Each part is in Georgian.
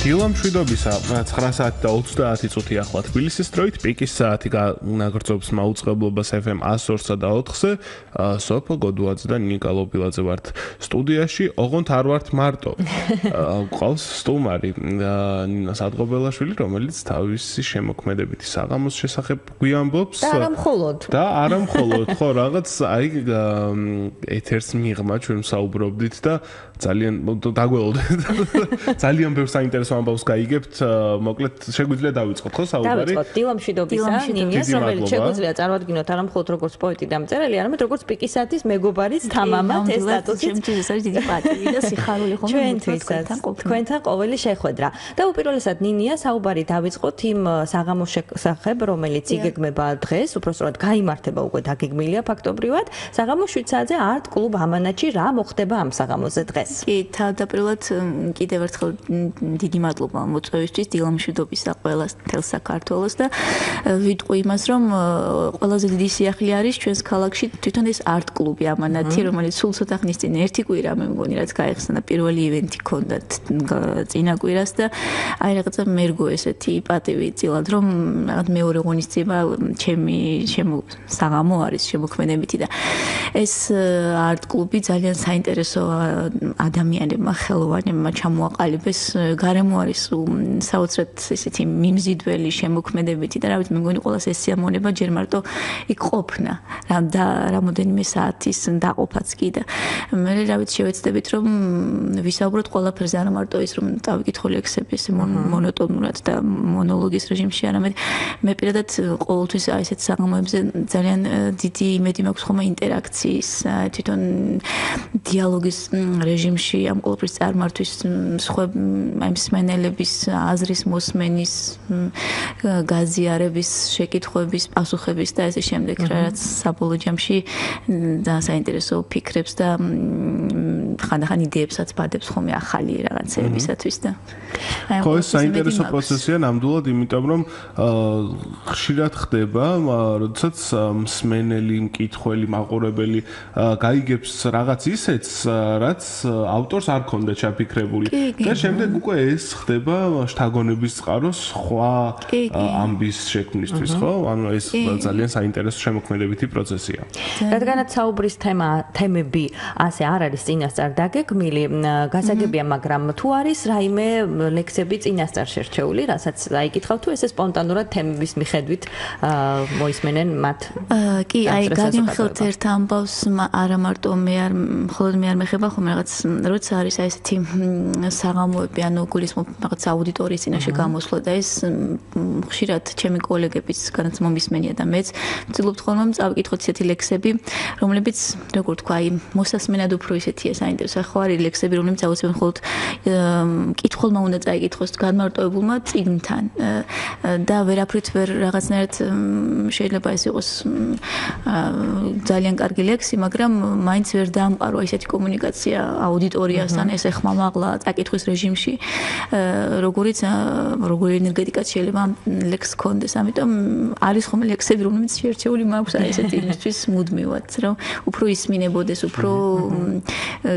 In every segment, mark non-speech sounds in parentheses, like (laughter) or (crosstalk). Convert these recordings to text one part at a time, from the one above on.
დილამშვიდობისა 9 საათი და 30 წუთი ახლა თბილისის დროით პიკის საათი ნაგრძობს მაუწყებლობას FM 102-სა და 4-ზე სოფო გოდუაძე და ნიკა ლობილაძე ვართ სტუდიაში. ოღონდ არ ვართ მარტო. (laughs) ყავს სტუმარი ნინა სადღობელაშვილი რომელიც თავისი შემოქმედებითი საღამოს შესახებ გვიამბობს. და არა მხოლოდ და არა მხოლოდ ხო რაღაც აი ეთერს მიღმა ჩვენ საუბრობდით და ძალიან დაგველოდეთ. (laughs) ძალიან ბევრ საინტერესო ამბავს გაიგებთ მოკლედ შეგვიძლია დავიწყოთ ხო საუბარი? დავიწყოთ. დილამშვიდობისა ნინიას რომელიც შეგვიძლია წარმოადგინოთ არა მხოლოდ როგორც პოეტი და მწერალი არამედ როგორც პიკისათის მეგობარიც თამამად ეს სტატუსი ჩემთვის ეს არის დიდი პატივი და სიხარული ხომ თქვენთან თქვენთან ყოველი შეხვედრა. და უპირველესად ნინია საუბარი დავიწყოთ იმ საღამოს შესახებ რომელიც იგეგმება დღეს უბრალოდ გაიმართება უკვე დაგეგმილია ფაქტობრივად საღამოს 7 საათზე არტ კლუბ ამანაჩი რა მოხდება ამ საღამოზე დღეს? ეს. კი, თავდაპირველად კიდევ ერთხელ დიდი მადლობა მოწვევისთვის დილამშვიდობისა ყველას თელ საქართველოს და ვიტყვი იმას, რომ ყველაზე დიდი სიახლე არის ჩვენს ქალაქში თვითონ ეს არტ კლუბი ამანათი, რომელიც სულ ცოტა ხნის წინ ერთი კვირა მე მგონი რაც გაიხსნა პირველი ივენთი ქონდათ წინა კვირას და აი რაღაცა მერგო ესეთი პატივი წილად რომ რაღაც მეორე ღონისძიება ჩემი ჩემო საღამო არის შემოქმედებითი და ეს არტ კლუბი ძალიან საინტერესო ადამიანებმა ხელოვანებმა ჩამოაყალიბეს გარემო არის საოცრად ესეთი მიმზიდველი შემოქმედებითი და რა ვიცი მე მგონი ყოველას ეს სიამოვნება ჯერ მარტო იქ ყოფნა რა და რამოდენიმე საათის დაყოფაც კი და მე რა ვიცი შევეცდებით რომ ვისაუბროთ ყველაფერზე არა მარტო ის რომ დავიკითხო ლექსები ეს მონოტონურად და მონოლოგის რეჟიმში არამედ მე პირადად ყოველთვის აი ესეთ საღამოებზე ძალიან დიდი იმედი მაქვს ხომ ინტერაქციის თვითონ დიალოგის რეჟიმში ამ ყოველთვის წარმართვის სხვა აი მსმენელების აზრის მოსმენის გაზიარების შეკითხვების პასუხების და ესე შემდეგ რაც საბოლოო ჯამში და საინტერესო ფიქრებს და ხანდახან იდეებსაც ბადებს ხოლმე ახალი რაღაცეებისათვის და ხო ეს საინტერესო პროცესია ნამდვილად იმიტომ რომ ხშირად ხდება როდესაც მსმენელი მკითხველი მაყურებელი გაიგებს რაღაც ისეთს რაც ავტორს არ ქონდა ჩაფიქრებული. და შემდეგ უკვე ეს ხდება შთაგონების წყარო სხვა ამბის შექმნისთვის ხო? ანუ ეს ძალიან საინტერესო შემოქმედებითი პროცესია. რადგანაც საუბრის თემა თემები ასე არ არის წინასწარ დაგეგმილი გასაგებია მაგრამ თუ არის რაიმე ლექსები წინასწარ შერჩეული რასაც აიკითხავ თუ ესე სპონტანურად თემების მიხედვით მოისმენენ მათ კი აი გაგიმხელთ ერთ ამბავს არა მარტო მე არ მხოლოდ მე არ მეხება ხომ რაღაც როცა არის აი ესეთი საღამოები, ანუ გულისხმობ რაღაც აუდიტორიის წინაშე გამოსვლა და ეს ხშირად ჩემი კოლეგებიც განაც მომისმენია და მეც ვცდილობთ ხოლმე წავიკითხოთ ესეთი ლექსები, რომლებიც როგორ თქვა, აი მოსასმენად უფრო ისეთია საინტერესო. ხო არის ლექსები, რომლებიც აუცილებლად მხოლოდ კითხულმა უნდა წაიკითხოს განმარტოებულმა წიგნთან. და ვერაფრით ვერ რაღაცნაირად შეიძლება ეს იყოს ძალიან კარგი ლექსი, მაგრამ მაინც ვერ დაამყარო ესეთი კომუნიკაცია აუდიტორიასთან ეს ეხმა მაღლა წაკითხვის რეჟიმში როგორიც როგორი ენერგეტიკა შეიძლება ლექს კონდეს ამიტომ არის ხომ ლექსები რომლებიც შეერჩეული მაქვს აი ესეთი (laughs) იმისთვის მუდმივად რომ უფრო ისმინებოდეს უფრო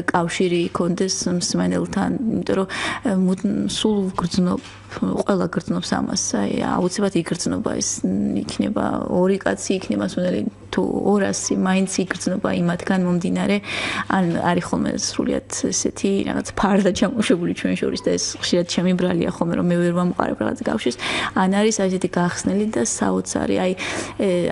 კავშირი კონდეს მსმენელთან იმიტომ რომ სულ გრძნობ ყველა გრძნობს ამას. აი აუცილებლად იგრძნობა ეს იქნება. ორი კაცი იქნება სუნელი თუ 200 მაინც იგრძნობა იმათგან მომდინარე. ან არის ხოლმე სრულიად ესეთი რაღაც ფარდა ჩამოშებული ჩვენ შორის და ეს ხშირად ჩემი ბრალია ხოლმე რომ მე ვერ მომყარებ რაღაც გავშის ან არის აი ესეთი გახსნელი და საოცარი აი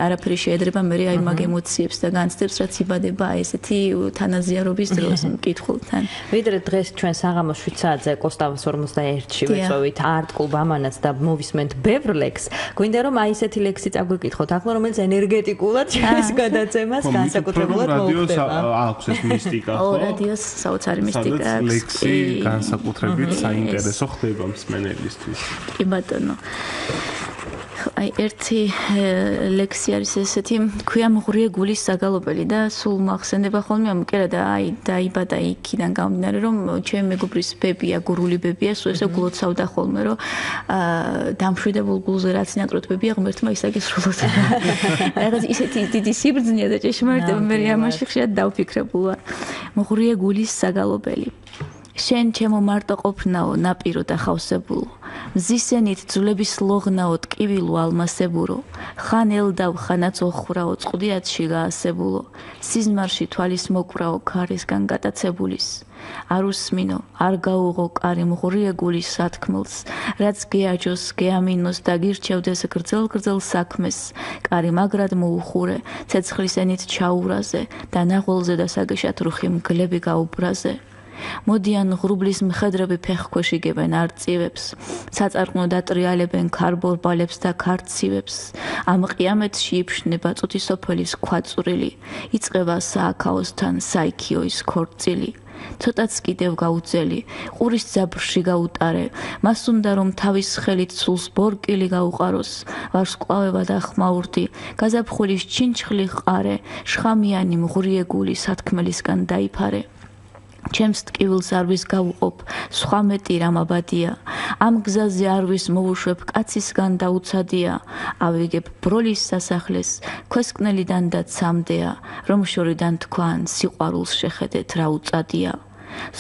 არაფერი შეედრება მე აი მაგ ემოციებს და განცდებს რაც იბადება აი ესეთი თანაზიარობის დროს მკითხულთან. ვიდრე დღეს ჩვენ საღამოს 7 საათზე კოსტავას 41-ში ვეწოვით არტ კლუბ ამანაც და მოვისმენთ ბევრ ლექს გვინდა რომ აი ესეთი ლექსი წაგვიკითხოთ ახლა რომელიც ენერგეტიკულად ჩვენს გადაცემას (laughs) განსაკუთრებულად მოუხდება აქვს ეს მისტიკა (laughs) ხო? ო რადიოს საოცარი მისტიკა აქვს. ლექსი განსაკუთრებით საინტერესო ხდება მსმენელისთვის. კი ბატონო. აი ერთი ლექსი არის ესეთი ქვია მღრიე გულის საგალობელი და სულ მახსენდება ხოლმე ამ კერა და აი დაიბადა იქიდან გამდინარე რომ ჩემ მეგობრის ბებია გურული ბებია სულ ესე გულოცავდა ხოლმე რომ აა დამშვიდებულ გულზე რაც ნაკროტბებია ღმერთმა ისაგესრულოს (laughs) რაღაც ისეთი დიდი სიბრძნეა და ჭეშმარიტება მე ამაში ხშირად დავფიქრებულა. მღრიე გულის საგალობელი შენ ჩემო მარტო ყოფნაო ნაპირო და ხავსებულო. მზისენით ძვლების ლოღნაო ტკივილო ალმასებურო. ხან ელდავ ხანაც ოხრაო წყდიათში გაასებულო სიზმარში თვალის მოკვრაო ქარისგან გატაცებულის. არ უსმინო არ გაუღო კარი მღრიეგული სათქმელს. რაც გეაჯოს გეამინოს და გირჩევდეს გრძელ გრძელ საქმეს კარი მაგრად მოუხურე ცეცხლის ენით ჩაურაზე და ნაღველზე და საგეშათ რუხი მგლები გაუბრაზე მოდიან ღრუბლის მხედრები ფეხქვეშ იგებენ არწივებს. საწარყნო დატრიალებენ ქარბორბალებს და ქარცივებს. ამ ყიამეთში იფშნება წუთი სოფელის ქვაწვრილი. იწება სააქაოსთან საიქიოის ქორწილი. ცოტაც კიდევ გაუძელი. ყურის ძაბრში გაუტარე. მას უნდა რომ თავის ხელით სულს ბორკილი გაუყაროს. ვარსკვლავება და ხმაურთი გაზაფხულის ჩინჩხლი ყარე შხამიანი მღრიეგული სათქმელისგან დაიფარე ჩემს ტკივილს არ ვის გავუყოფ. სხვა მეტი რამაბადია ამ გზაზე არ ვის მოუშვებ კაცისგან დაუცადია ავიგებ ბროლის სასახლეს ქვესკნელიდან და ცამდეა რომ შორიდან თქვან სიყვარულს შეხედეთ რა უწადია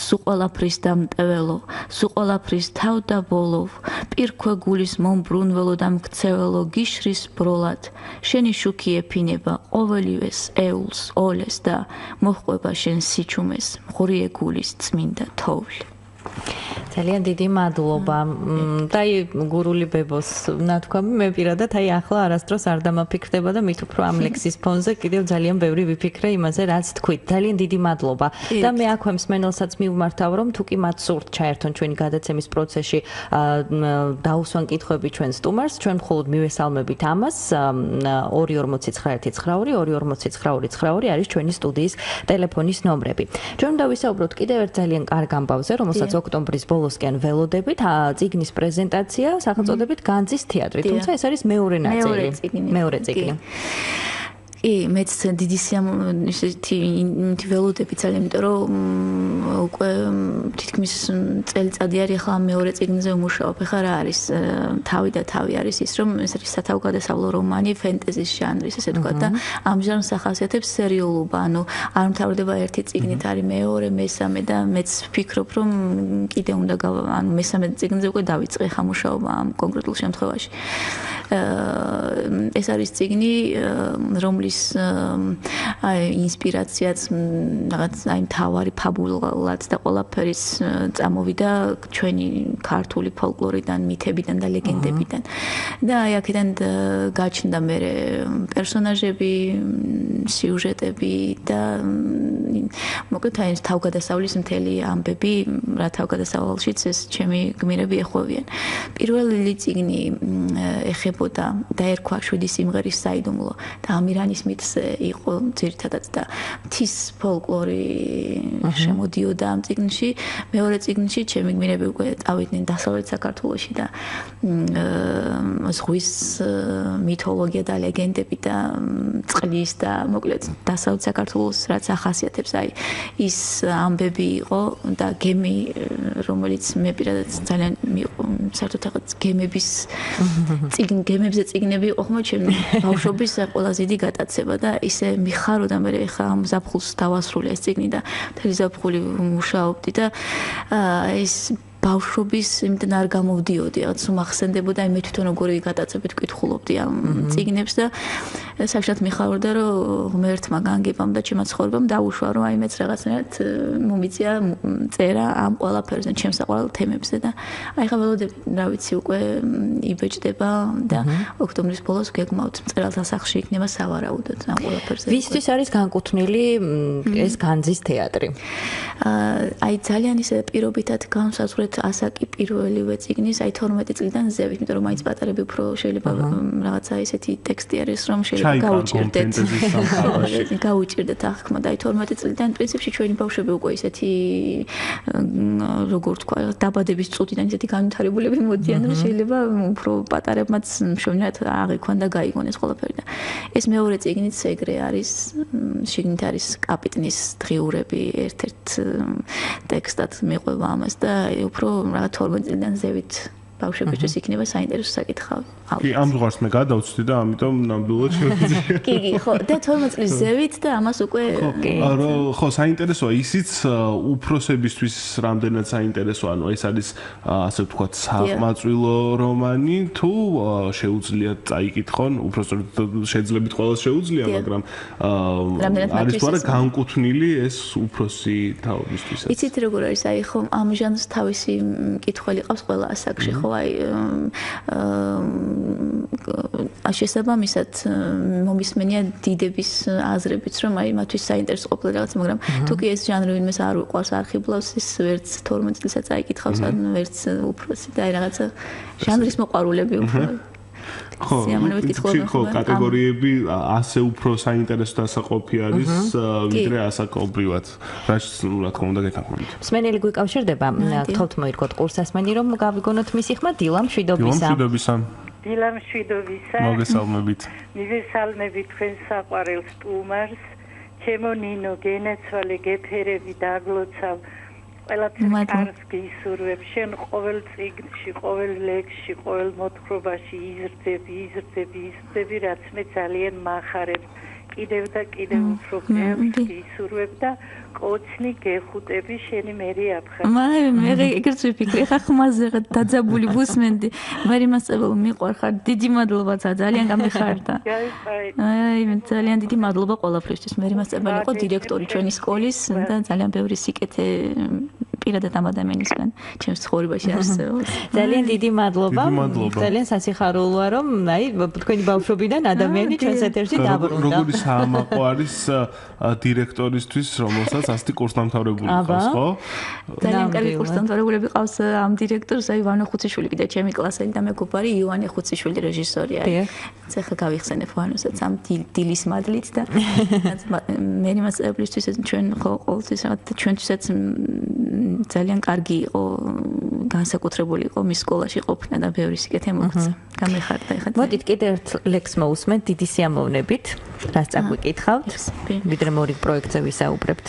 სუ ყოლაფრის დამტეველო სუ ყოლაფრის თავ და ბოლო პირქვე გულის მომბრუნველო და მქცეველო გიშრის ბროლად. შენი შუქი ეფინება ყოველივეს ეულს ოლეს და მოხყვება შენ სიჩუმეს მღრიე გულის წმინდა თოვლი ძალიან დიდი მადლობა. და აი გურული ბებოს ნათქვამი მე პირადად აი ახლა არასდროს არ დამაფიქრდება და მით უფრო ამ (laughs) ლექსის ფონზე კიდევ ძალიან ბევრი ვიფიქრე იმაზე რაც თქვით. ძალიან დიდი მადლობა. და მე აქვე მსმენელსაც მივმართავ რომ თუ კი მათ სურთ ჩაერთონ ჩვენი გადაცემის პროცესში დაუსვან კითხვები ჩვენ სტუმარს, ჩვენ მხოლოდ მივესალმებით ამას 24099 24099 არის ჩვენი სტუდიის ტელეფონის ნომრები. ჩვენ დავისაუბროთ კიდევ ერთ ძალიან კარგ ამბავზე, რომელსაც ოქტომბრის ბოლოსკენ ველოდებით ციგნის პრეზენტაცია სახელწოდებით განძის თეატრი თუმცა ეს არის მეორე ნაწილი. მეორე ციგნი კი, მეც დიდი ისეთი ველოდები ძალიან, იმიტომ რომ უკვე თითქმის წელიწადი არის ახლა მეორე წიგნზე ვმუშაობ. ახლა რა არის თავი და თავი არის ის, რომ ეს არის სათავგადასავლო რომანი ფენტეზის ჟანრის, ესე ვთქვა და ამ ჟანრს ახასიათებს სერიალობა, ანუ არ მთავრდება ერთი წიგნით, არის მეორე, მესამე და მეც ვფიქრობ, რომ კიდე უნდა ანუ მესამე წიგნზე უკვე დავიწყე ხა მუშაობა ამ კონკრეტულ შემთხვევაში. ეს არის წიგნი, რომლის ის აი ინსპირაციაც რაღაც აი თავარი ფაბულად და ყველაფერის წამოვიდა ჩვენი ქართული ფოლკლორიდან, მითებიდან და ლეგენდებიდან. და აი აქედან გაჩნდა მე პერსონაჟები, სიუჟეტები და მოკლედ აი თავგადასავლის მთელი ამბები, რა თავგადასავალშიც ეს ჩემი გმირები ეხვევიან. პირველი წიგნი ეხებოდა და ერქვა შვიდი სიმღერის საიდუმლო და ამირანის ის მითზე იყო ძირითადად და მთის ფოლკლორი შემოდიოდა ამ ციგნში. მეორე ციგნში ჩემი გმირები უკვე წავიდნენ დასავლეთ საქართველოში და ზღვის მითოლოგია და ლეგენდები და წყლის და მოკლედ დასავლეთ საქართველოს რაც ახასიათებს აი ის ამბები იყო და გემი რომელიც მე პირადად ძალიან საერთოდ ახაც გემების ციგნ (laughs) გემებზე ციგნები იყო ხომ ჩემი ბავშვობის ყველაზე დიდი გატაცება და ისე მიხაროდა მე ხა ამ ზაფხულს დავასრულე ეს ციგნი და თელი ზაფხული მუშაობდი და ეს ბავშვობის იმდენ არ გამოვდიოდი, რაც უმახსენდებოდა, მე თვითონ როგორი გადაწებით კითხულობდი ამ ციგნებს და საერთოდ მიხარდა, რომ ღმერთმა განგებამ და ჩემს ცხოვრებამ დაუშვა, რომ აი მეც რაღაცნაირად მომიწია წერა ამ ყველაფერზე, ჩემს საყვარელ თემებზე და აი ხა ველოდები, რა ვიცი, უკვე იბეჭდება და ოქტომბრის ბოლოს გეგმავთ წერალთა სახში იქნება სავარაუდოდ ამ ყველაფერზე. ვისთვის არის განკუთვნილი ეს განძის თეატრი? აი ძალიან ისე პირობითად განსაზღვრეთ ასაკი პირველივე ციგნის აი 12 წლიდან ზევით, იმიტომ რომ მაინც პატარები უფრო შეიძლება რაღაცა ესეთი ტექსტი არის, რომ შეიძლება გაუჭirdეთ. გაუჭirdეთ ახლა და აი 12 წლიდან პრინციპში ჩვენი ბავშვები უკვე ესეთი როგორ თქვა, დაბადების წუთიდან ესეთი განვითარებულები მოდიან, რომ შეიძლება უფრო პატარებმაც მშვენივრად აღიქვან და გაიგონ ეს ყველაფერი და ეს მეორე ციგნიც ეგრე არის, შიგნით არის კაპიტნის დღიურები ერთ-ერთ ტექსტად მიყვება ამას და უფრო რა 12 წლიდან ზევით ბავშვებისთვის იქნება საინტერესო საკითხავი. კი, ამ ზღვარს მე გადავწვდი და ამიტომ ნამდვილად (laughs) შევიძინე. კი, კი, ხო, და 12 წლის ზევით და ამას უკვე კი. ხო, საინტერესოა. ისიც უფროსებისთვის რამდენად საინტერესო, ანუ ეს არის ასე ვთქვათ, საყმაწვილო რომანი თუ შეუძლიათ წაიკითხონ, უბრალოდ შეძლებთ ყოველს შეუძლია, მაგრამ არის თუ არა განკუთვნილი ეს უფროსი თაობისთვის. იცით როგორ არის, აი ხო, ამ ჟანრს თავისი კითხველი ყავს ყველა ასაკში, ხო, აი აა შესაბამისად მომისმენია დიდების აზრებიც, რომ აი მათთვის საინტერესო ყოფილი რაღაც, მაგრამ თუ კი ეს ჟანრი ვინმეს არ უყვარს არქიბლავს, ის ვერც 12 წელსაც აიკითხავს, ან ვერც უფროსი და აი რაღაცა ჟანრის მოყვარულები უფრო ხო, სიამოვნებით ხო, კატეგორიები ასე უფრო საინტერესო დასაყოფი არის, ვიდრე ასაკობრივად. რაც რა თქმა უნდა გეთანხმებით. სმენელი გვიკავშირდება, თხოვთ მოირგოთ ყურსასმენი, რომ გავიგონოთ მისი ხმა დილამ შვიდობისა. დილამ შვიდობისა. დილამ შვიდობისა. მოგესალმებით. მიგესალმებით თქვენ საყვარელ სტუმარს. ჩემო ნინო გენეცვალე გეფერები დაგლოცავ. ყველაფერს კარს გისურვებ შენ ყოველ წიგნში ყოველ ლექსში ყოველ მოთხრობაში იზრდები იზრდები იზრდები რაც მე ძალიან מחარებ კიდევ და კიდევ უფრო გისურვებ და კოცნი გეხუტები შენი მერი აფხა მე მე ეგრეთ ვიფიქრე ხა ხმაზე დაძაბული ბუსმენდი. მე იმასწავლო მიყვარ ხარ დიდი მადლობა ძალიან გამიხარდა. აი მე ძალიან დიდი მადლობა ყველაფრისთვის. მე იმასწავლო იყო დირექტორი ჩვენი სკოლის და ძალიან ბევრი სიკეთე პირადად ამ ადამიანისგან ჩემს ცხოვრებაში არსებობს. ძალიან დიდი მადლობა. ძალიან სასიხარულოა რომ აი თქვენი ბავშვობიდან ადამიანი ჩვენს ეთერში დაბრუნდა. როგორი საამაყო არის დირექტორისთვის, რომელსაც ასეთი კურსდამთავრებული ყავს, ხო? ძალიან კარგი კურსდამთავრებულები ყავს ამ დირექტორს, აი ვანო ხუციშვილი კიდე ჩემი კლასელი და მეგობარი იოანე ხუციშვილი რეჟისორი არის. ეხლა გავიხსენებ ვანოსაც ამ დილის მადლით და (laughs) მე იმასწავლებლისთვის ჩვენ ხო ყოველთვის რაღაც ჩვენთვისაც ძალიან კარგი იყო განსაკუთრებული იყო მის სკოლაში ყოფნა და ბევრი სიკეთე მოხდა. გამეხარდა ეხლა. მოდით კიდე ერთ ლექს მოусმენთ დიდი სიამოვნებით. რას წაგვიკითხავთ? ვიდრე მორი პროექტზე ვისაუბრებთ.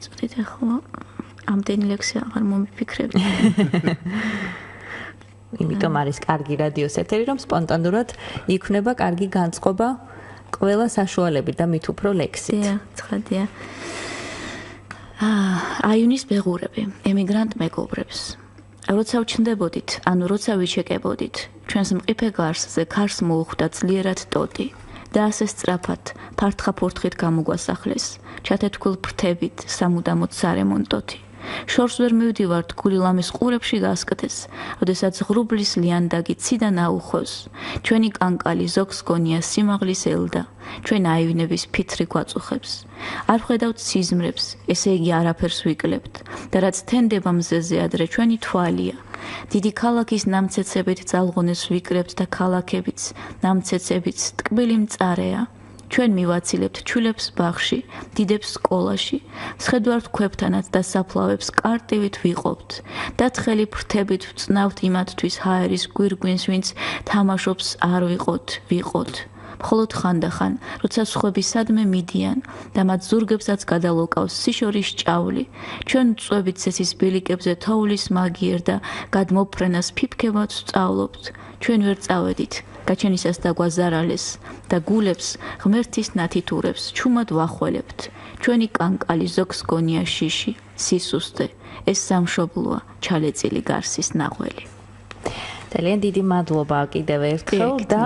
წუთით ახლა ამდენი ლექსი აღარ მომიფიქრებ. (laughs) იმიტომ არის კარგი რადიოს ეთერი, რომ სპონტანურად იქნება კარგი განწყობა ყველა საშუალებით და მით უფრო ლექსით. დიახ, ცხადია. აიუნის ბეღურები ემიგრანტ მეგობრებს როცა ვჩნდებოდით ანუ როცა ვიჩეკებოდით ჩვენს მყიფე გარსზე ქარს მოუხვდა ძლიერად ტოტი და ასე სწრაფად ფართხა ფურთხით გამოგვასახლეს ჩათეთქულ ფრთებით სამუდამოდ სარემონტოთი შორს ვერ მივდივართ გულილამის ყურებში გასკდეს, ოდესაც ღრუბლის ლიანდაგი ციდან აუხვევს. ჩვენი კანკალი ზოგს გონია სიმაღლის ელდა, ჩვენ აივინების ფითრი გვაწუხებს. არ ხედავთ სიზმრებს, ესე იგი არაფერს ვიკლებთ და რაც თენდება მზეზე ადრე ჩვენი თვალია. დიდი ქალაქის ნამცეცებით ძალღონეს ვიკრებთ და ქალაქებიც, ნამცეცებიც ტკბილი მწარეა. ჩვენ მივაცილებთ ჩულებს ბაღში, დიდებს სკოლაში, შეხედვართ ქვებთანაც და საფლავებს კარტივით ვიყოფთ. და თხელი ფრთებით ვწნავთ იმათთვის ჰაერის გვირგვინს, ვინც თამაშობს არ ვიყოთ, ვიყოთ. მხოლოდ ხანდახან, როცა სხვები სადმე მიდიან და მათ ზურგებსაც გადალოკავს სიშორის ჭავლი, ჩვენ წვებით ცესის ბილიკებზე თოვლის მაგიერ და გადმოფრენას ფიფქებად სწავლობთ. ჩვენ ვერ წავედით, გაჩენისას და გვაზარალეს და გულებს ღმერთის ნათითურებს ჩუმად ვახველებთ. ჩვენი კანკალი ზოგს გონია შიში სისუსტე ეს სამშობლოა ჩალეწილი გარსის ნაღველი ძალიან დიდი მადლობა კიდევ ერთხელ და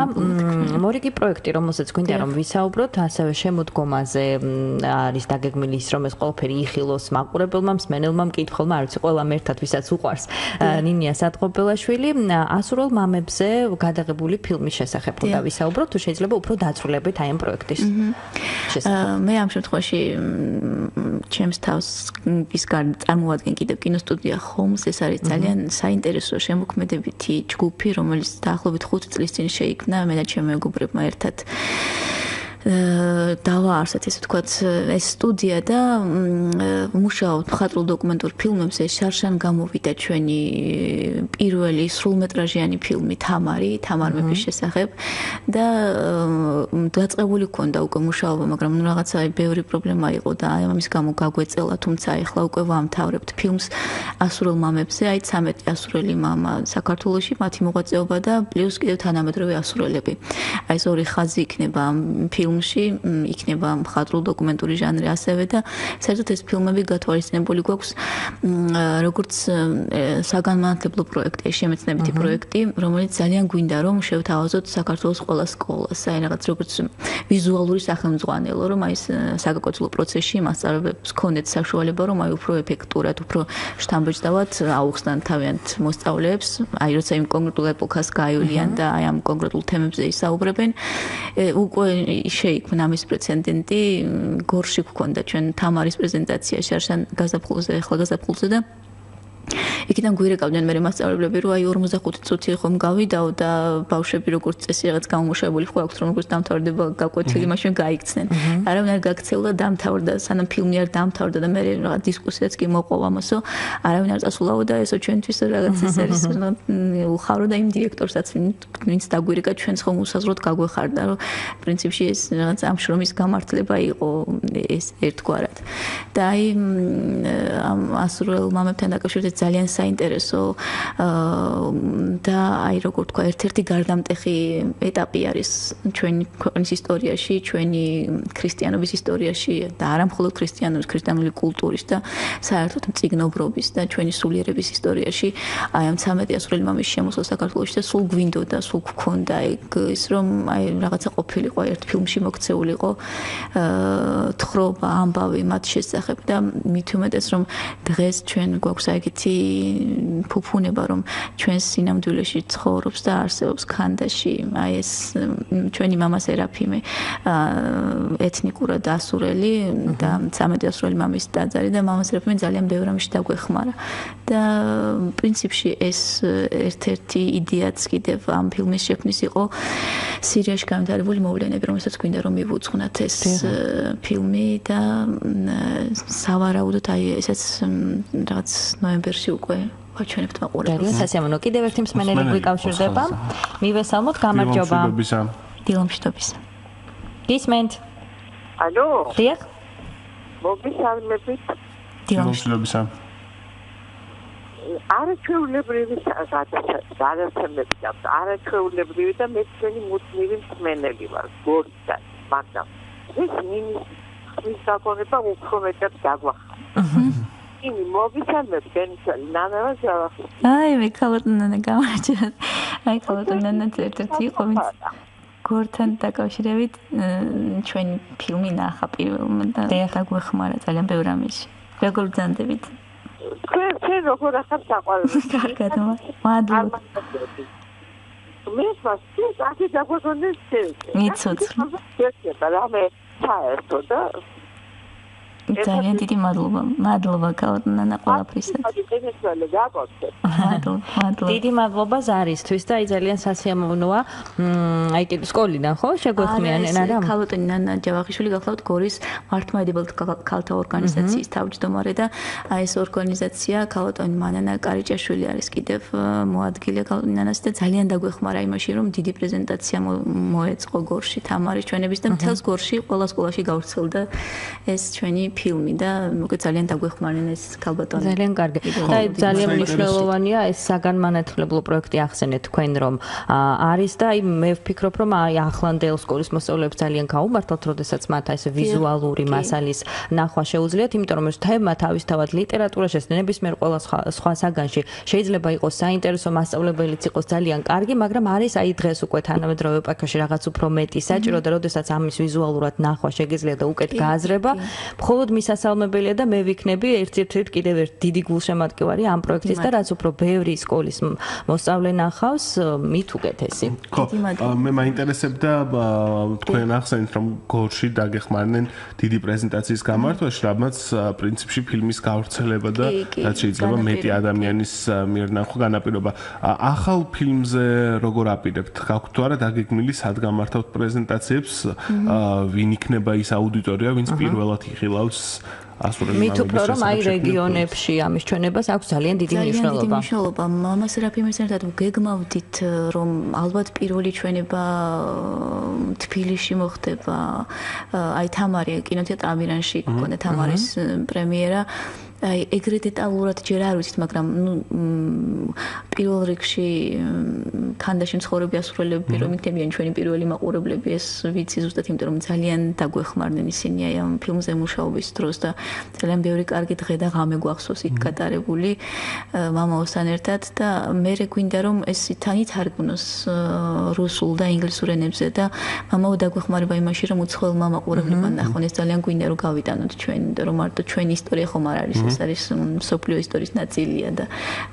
მორიგი პროექტი რომელსაც გვინდა რომ ვისაუბროთ ასევე შემოდგომაზე არის დაგეგმილი ის რომ ეს ყველაფერი იხილოს მაყურებელმა მსმენელმა მკითხველმა არც ყველა მერთად ვისაც უყვარს ნინია სატყობელაშვილი. ასურულ მამებზე გადაღებული ფილმის შესახებ უნდა ვისაუბროთ თუ შეიძლება უფრო დაწვრილებით აი ამ პროექტის მე ამ შემთხვევაში ჩემს თავს ის წარმოადგენ კიდევ კინოსტუდია ჰომს ეს არის ძალიან საინტერესო შემოქმედებითი ჯგუფი, რომელიც დაახლოებით 5 წლის წინ შეიქმნა მე და ჩემი მეგობრებმა ერთად. დავაარსეთ ესე ვთქვათ ეს სტუდია და მუშაობთ მხატვრულ დოკუმენტურ ფილმებზე შარშან გამოვიდა ჩვენი პირველი სრულმეტრაჟიანი ფილმი თამარი თამარ მეფის შესახებ. და დაწყებული ჰქონდა უკვე მუშაობა მაგრამ ნუ რაღაცა ბევრი პრობლემა იყო და აი ამის გამო გაგვეწელა თუმცა ეხლა უკვე ვამთავრებთ ფილმს ასურელ მამებზე. აი 13 ასურელი მამა საქართველოსში მათი მოღვაწეობა და პლუს კიდევ თანამედროვე ასურელები. აი ეს ორი ხაზი იქნება ამ ფილმ ფილმში იქნება მხატვრულ დოკუმენტური ჟანრი ასევე და საერთოდ ეს ფილმები გათვალისწინებული გვაქვს როგორც საგანმანათლებლო პროექტი შემეცნებითი პროექტი რომელიც ძალიან გვინდა რომ შევთავაზოთ საქართველოს ყველა სკოლას. აი რაღაც როგორც ვიზუალური სახელმძღვანელო რომ აი საგაკოცილო პროცესში მასწავლებელს ქონდეთ საშუალება რომ აი უფრო ეფექტურად უფრო შთამბეჭდავად აუხსნან თავიანთ მოსწავლეებს. აი როცა იმ კონკრეტულ ეპოქას გაივლიან და აი ამ კონკრეტულ თემებზე ისაუბრებენ. უკვე შეიქმნა ამის პრეცედენტი გორში გქონდა ჩვენ თამარის პრეზენტაცია შარშან გაზაფხულზე ახლა გაზაფხულზე და იქიდან გვირეკავდნენ მე მასწავლებლები რომ აი 45 წუთი ხომ გავიდაო და ბავშვები როგორც წესი რაღაც გამომუშავებული ხო აქვს რომ როგორც დამთავრდება გაკვეთილი მაშინ გაიქცნენ. არავინ არ გაქცეულა დამთავრდა სანამ ფილმი არ დამთავრდა და მე რაღაც დისკუსიაც კი მოყვა ამასო არავინ არ წასულაო და ესო ჩვენთვის რაღაც ეს არის უხარო და იმ დირექტორსაც ვინც დაგვირეკა ჩვენს ხომ უსაზროდ გაგვეხარდა რომ პრინციპში ეს რაღაც ამ შრომის გამართლება იყო ეს ერთგვარად. და აი ამ ასურელ მამებთან დაკავშირებით ძალიან საინტერესო და აი როგორ თქვა ერთ-ერთი გარდამტეხი ეტაპი არის ჩვენი ქვეყნის ისტორიაში, ჩვენი ქრისტიანობის ისტორიაში და არა მხოლოდ ქრისტიანობის, ქრისტიანული კულტურის და საერთოდ მწიგნობრობის და ჩვენი სულიერების ისტორიაში. აი ამ 13 ასურელი მამის შემოსვლა საქართველოში და სულ გვინდოდა, სულ გქონდა ის რომ აი რაღაცა ყოფილიყო ერთ ფილმში მოქცეულიყო თხრობა, ამბავი მათ შესახებ და მით უმეტეს რომ დღეს ჩვენ გვაქვს აი ეგეთი ფუფუნება რომ ჩვენს სინამდვილეში ცხოვრობს და არსებობს ქანდაში აი ეს ჩვენი მამა სერაფიმე ეთნიკურად ასურელი და 13 ასურელი მამის ტაძარი და მამა სერაფიმე ძალიან ბევრ რამში დაგვეხმარა. და პრინციპში ეს ერთ-ერთი იდეაც კიდევ ამ ფილმის შექმნის იყო სირიაში განვითარებული მოვლენები რომელსაც გვინდა რომ მივუძღვნათ ეს ფილმი და სავარაუდოდ აი ესეც რაღაც ნოემბერში უკვე უკვე ვაჩვენებთ მაყურებელს. ძალიან სასიამოვნო. კიდევ ერთი მსმენელი გვიკავშირდება. მივესალმოთ, გამარჯობა. დილომშვიდობის. გისმენთ? ალო? დიახ. მოგესალმებით. დილომშვიდობისა. არაჩვეულებრივი გადაცემები და არაჩვეულებრივი და მე ჩვენი მუდმივი მსმენელი ვარ გორიდან მაგრამ ეს მინის ხმის გაგონება უფრო მეტად დაგვახა აჰა იმი მოგიცანებ გენჩალი ნანა ჯავახი აი მე ქალოტნანა გამარჯობა აი ქალოტნანა ერთ-ერთი იყო ვინც გორთან დაკავშირებით ჩვენი ფილმი ნახა პირველმა და დაგვეხმარა ძალიან ბევრ ამაში. როგორ ბრძანდებით? თქვენ თქვენ როგორ ახალ საყვარელი კარგად მადლობა მე ფასი ასე დაგვეგონდეს შეიძლება მიცოცხლე შეიძლება რამე საერთო და ძალიან დიდი მადლობა. მადლობა კალოდნანა ყველაფრისა. მადლობა. დიდი მადლობა ზარისთვის და აი ძალიან სასიამოვნოა. აი კიდე სკოლიდან ხო შეგვეხმიანენ არა? კალოდნანა ჯავახიშვილი გახლავთ გორის მართლმადიდებელთ ქალთა ორგანიზაციის თავმჯდომარე და აი ეს ორგანიზაცია კალოდნანა მანანა კარიჭაშვილი არის კიდევ მოადგილე კალოდნანას და ძალიან დაგვეხმარა იმაში რომ დიდი პრეზენტაცია მოეწყო გორში თამარის ჩვენების და მთელს გორში ყველა სკოლაში გავრცელდა ეს ჩვენი ფილმი და მოგე ძალიან დაგვეხმარნენ ეს ქალბატონი. ძალიან კარგი. და ძალიან მნიშვნელოვანია ეს საგანმანათლებლო პროექტი ახსენეთ თქვენ რომ არის და აი მე ვფიქრობ რომ აი ახლანდელ სკოლის მოსწავლეებს ძალიან გაუმართლთ, როდესაც მათ ეს ვიზუალური მასალის ნახვა შეუძლიათ, იმიტომ რომ ეს თემა თავისთავად ლიტერატურაში ეს ნებისმიერ ყველა სხვა საგანში შეიძლება იყოს საინტერესო მასწავლებელიც იყოს ძალიან კარგი, მაგრამ არის აი დღეს უკვე თანამედროვე ეპოქაში რაღაც უფრო მეტი საჭირო და როდესაც ამის ვიზუალურად ნახვა შეგიძლია და უკეთ გააზრება, მხოლოდ მხოლოდ მისასალმებელია და მე ვიქნები ერთ-ერთი კიდევ ერთ დიდი გულშემატკივარი ამ პროექტის და რაც უფრო ბევრი სკოლის მოსწავლე ნახავს, მით უკეთესი. მე მაინტერესებდა თქვენ ახსენეთ რომ გორში დაგეხმარნენ დიდი პრეზენტაციის გამართვაში, რამაც პრინციპში ფილმის გავრცელება და რაც შეიძლება მეტი ადამიანის მიერ ნახო განაპირობა. ახალ ფილმზე როგორ აპირებთ? გაქვთ თუ არა დაგეგმილი სად გამართავთ პრეზენტაციებს? ვინ იქნება ის აუდიტორია, ვინც პირველად იხილავს ასურები მით უფრო რომ აი რეგიონებში ამის ჩვენებას აქვს ძალიან დიდი მნიშვნელობა. ძალიან დიდი მნიშვნელობა. მამას რაფიმეს ერთად გეგმავდით რომ ალბათ პირველი ჩვენება თბილისში მოხდება. აი თამარი კინოთეატრ ამირანში გქონდა თამარის პრემიერა. აი ეგრე დეტალურად ჯერ არ ვიცით, მაგრამ ნუ პირველ რიგში ქანდაში მცხოვრები ასურელები რომ იქნებიან ჩვენი პირველი მაყურებლები, ეს ვიცი ზუსტად იმიტომ რომ ძალიან დაგვეხმარნენ ისინი აი ამ ფილმზე მუშაობის დროს და ძალიან ბევრი კარგი დღე და ღამე გვახსოვს იქ გატარებული მამაოსთან ერთად და მე რეგვინდა რომ ეს თანი თარგმნოს რუსულ და ინგლისურ ენებზე და მამაო დაგვეხმარება იმაში რომ უცხოელმა მაყურებლებმა ნახონ. ეს ძალიან გვინდა რომ გავიტანოთ ჩვენ და რომ მარტო ჩვენი ისტორია ხომ არ არის ეს არის სოფლიო ისტორიის ნაწილია და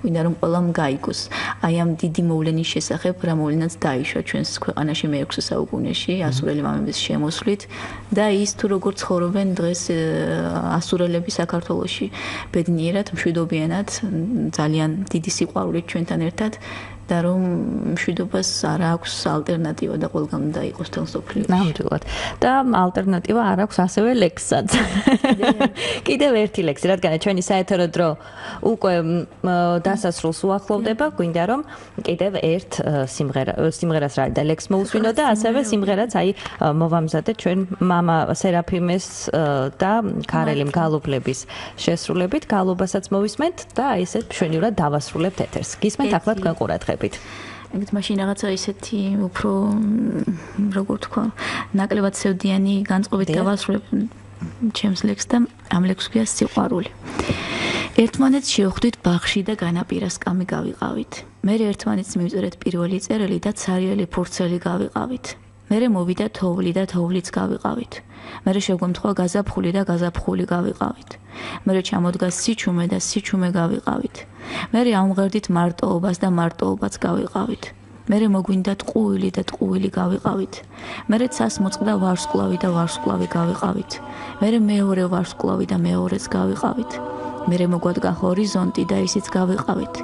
ვინდა რომ ყველამ გაიგოს. აი ამ დიდი მოვლენის შესახებ, რა მოვლენაც დაიშვა ჩვენს ქვეყანაში მე-6 საუკუნეში, ასურელი მამების შემოსვლით და ის თუ როგორ ცხოვრობენ დღეს ასურელები საქართველოში ბედნიერად, მშვიდობიანად, ძალიან დიდი სიყვარულით ჩვენთან ერთად და რომ მშვიდობას არ აქვს ალტერნატივა და ყველგან დაიყოს თელსოფლიოში. ნამდვილად. და ალტერნატივა არ აქვს ასევე ლექსსაც. კიდევ ერთი ლექსი, რადგან ჩვენი საეთერო დრო უკვე დასასრულს უახლოვდება, გვინდა რომ კიდევ ერთ სიმღერა სიმღერას რა და ლექს მოусვინო და ასევე სიმღერაც აი მოვამზადეთ ჩვენ мама სერაფიმეს და ქარელიმ გალობლების შესრულებით. გალობასაც მოვისმენთ და ისეთ შვენივრად დავასრულებთ ეთერს. გისმენთ ახლა თქვენ ყურადღებას. ვფიქრობთ? ეგეთ მაშინ რაღაცა ისეთი უფრო როგორ თქვა, ნაკლებად სევდიანი განწყობით დავასრულებ ჩემს ლექს და ამ ლექს ქვია სიყვარული. ერთმანეთს შევხვდით ბაღში და განაპირას კამი გავიყავით. მე ერთმანეთს მივწერეთ პირველი წერილი და цаრიელი ფურცელი გავიყავით. მე მოვიდა თოვლი და თოვლიც გავიყავით. მე შეგვემთხვა გაზაფხული და გაზაფხული გავიყავით. მე ჩამოდგა სიჩუმე და სიჩუმე გავიყავით. მე ამღერდით მარტოობას და მარტოობაც გავიყავით. მე მოგვინდა ტყუილი და ტყუილი გავიყავით. მე ცას მოწყდა ვარსკვლავი და ვარსკვლავი გავიყავით. მე მეორე ვარსკვლავი და მეორეც გავიყავით. მე მოგვადგა ჰორიზონტი და ისიც გავიყავით.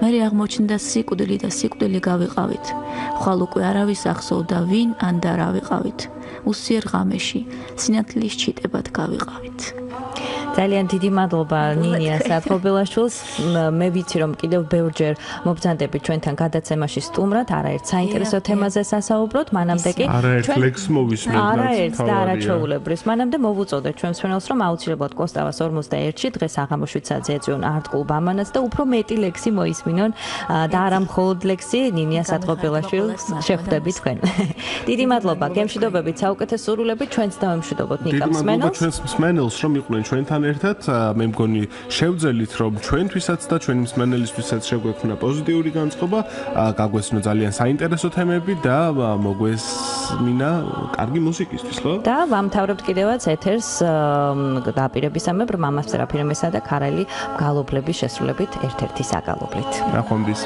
მე აღმოჩნდა სიკვდილი და სიკვდილი გავიყავით. ხვალ უკვე არავის ახსოვდა ვინ ან და რა ვიყავით. უსიერ ღამეში სინათლის ჩიტებად გავიყავით. ძალიან დიდი მადლობა (laughs) ნინია საფობელაშვილს. მე ვიცი რომ კიდევ ბევრჯერ მობრძანდები ჩვენთან გადაცემაში სტუმრად, არაერთ საინტერესო თემაზე სასაუბროთ, მანამდე კი ჩვენ ლექს მოვისმენთ. არაერთ და არაჩვეულებრივს. მანამდე მოვუწოდეთ ჩვენ მსვენელს რომ აუცილებლად კოსტავას 41-ში დღეს აღამოშვიცაძე ეწვიონ არტკულ ბამანაც და უფრო მეტი ლექსი მოისმინონ და არა მხოლოდ ლექსი ნინია საფობელაშვილს შეხვდებით თქვენ. (laughs) დიდი მადლობა. გემშვიდობებით საუკეთესო სურვილებით ჩვენც დავემშვიდობოთ ნიკა მსმენელს. დიდი მადლობა ჩვენს მსმენელს რომ იყვნენ ჩვენთან ერთად მე მგონი შევძელით რომ ჩვენთვისაც და ჩვენი მსმენელისთვისაც შეგვექნა პოზიტიური განწყობა გაგვესნო ძალიან საინტერესო თემები და მოგვესმინა კარგი მუსიკისთვის ხო? და ვამთავრებთ კიდევაც ეთერს დაპირებისამებრ მამას სერაფირემესა და ქარელი გალობლების შესრულებით ერთ-ერთი საგალობლით. ნახვამდის